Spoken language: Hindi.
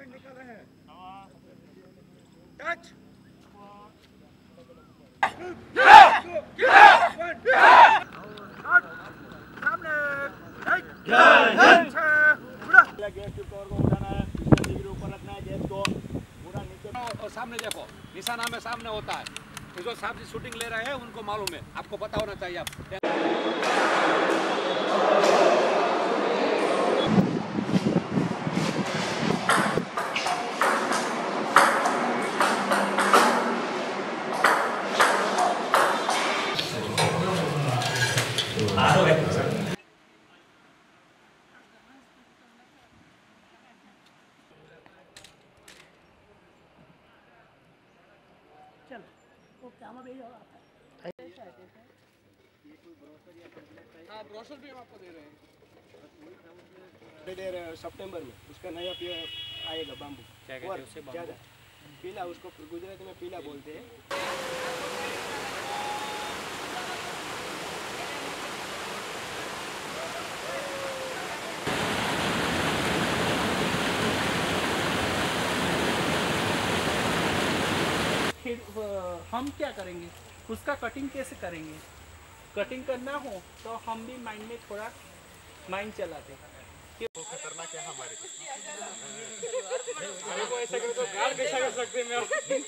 स्टैंड निकल रहे हैं। टच सामने देखो निशाना में सामने होता है। जो साहब शूटिंग ले रहे हैं उनको मालूम है। आपको पता होना चाहिए आप सितंबर में उसका नया पेड़ आएगा बाम्बू क्या कहते हैं उसे, बाम्बू? पीला उसको गुजराती में पीला बोलते हैं हम क्या करेंगे? उसका कटिंग कैसे करेंगे? कटिंग करना हो तो हम भी माइंड में थोड़ा माइंड चलाते खतरनाक है हमारे हैं